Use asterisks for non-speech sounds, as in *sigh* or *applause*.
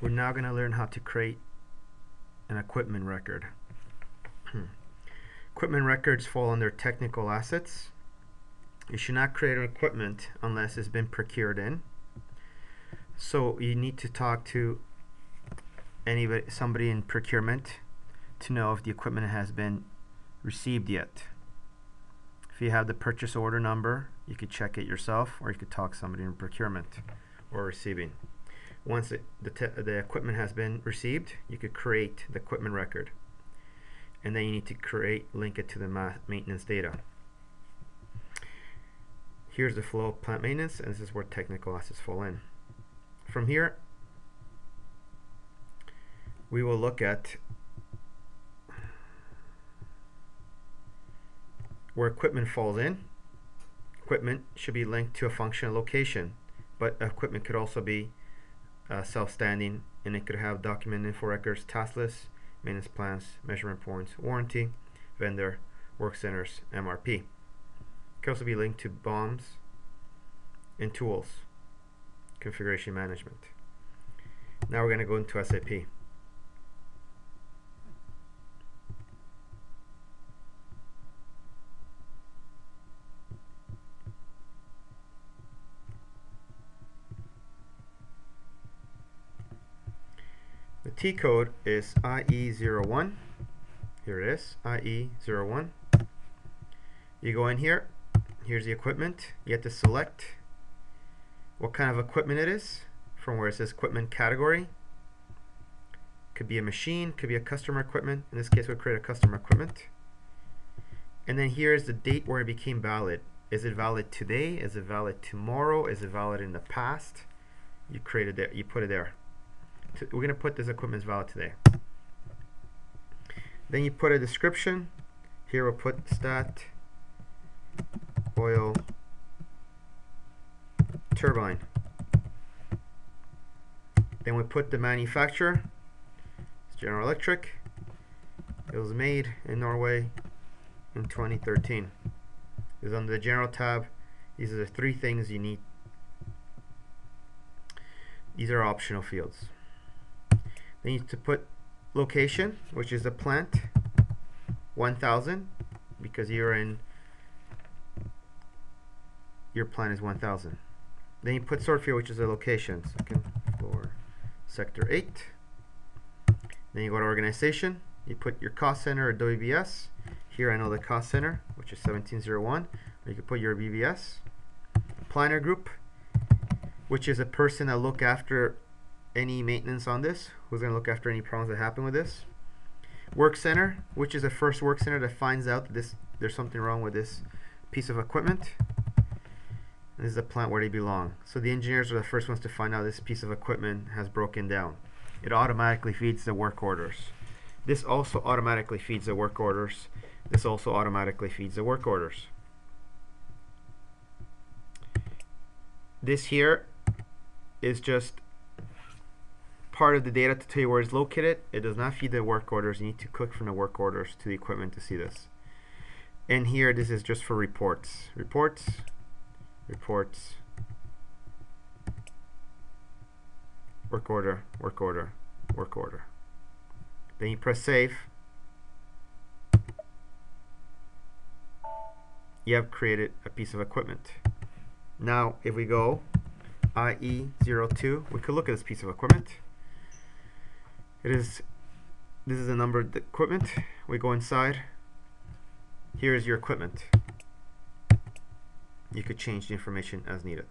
We're now going to learn how to create an equipment record. *clears throat* equipment records fall under technical assets. You should not create an equipment unless it's been procured in. So you need to talk to anybody, somebody in procurement to know if the equipment has been received yet. If you have the purchase order number, you could check it yourself or you could talk to somebody in procurement or receiving. Once the, the equipment has been received, you could create the equipment record. And then you need to create, link it to the ma maintenance data. Here's the flow of plant maintenance, and this is where technical assets fall in. From here, we will look at where equipment falls in. Equipment should be linked to a functional location, but equipment could also be uh, self-standing and it could have document info records, task lists, maintenance plans, measurement points, warranty, vendor, work centers, MRP. It could also be linked to BOMs and tools, configuration management. Now we're going to go into SAP. T code is IE01. Here it is, IE01. You go in here, here's the equipment. You have to select what kind of equipment it is from where it says equipment category. Could be a machine, could be a customer equipment. In this case, we'll create a customer equipment. And then here is the date where it became valid. Is it valid today? Is it valid tomorrow? Is it valid in the past? You created it, you put it there we're going to put this equipment is valid today. Then you put a description. Here we'll put stat oil turbine. Then we put the manufacturer. It's General Electric. It was made in Norway in 2013. It's under the General tab. These are the three things you need. These are optional fields. Then you need to put location, which is the plant, 1000, because you're in, your plant is 1000. Then you put sort field, which is the location, second floor, sector 8. Then you go to organization, you put your cost center or WBS. Here I know the cost center, which is 1701. Or you can put your WBS. Planner group, which is a person that look after any maintenance on this, who's going to look after any problems that happen with this. Work center, which is the first work center that finds out that this there's something wrong with this piece of equipment. And this is the plant where they belong. So the engineers are the first ones to find out this piece of equipment has broken down. It automatically feeds the work orders. This also automatically feeds the work orders. This also automatically feeds the work orders. This here is just part of the data to tell you where it's located. It does not feed the work orders. You need to click from the work orders to the equipment to see this. And here, this is just for reports. Reports, reports, work order, work order, work order. Then you press save. You have created a piece of equipment. Now, if we go IE02, we could look at this piece of equipment. It is, this is the number numbered equipment. We go inside. Here is your equipment. You could change the information as needed.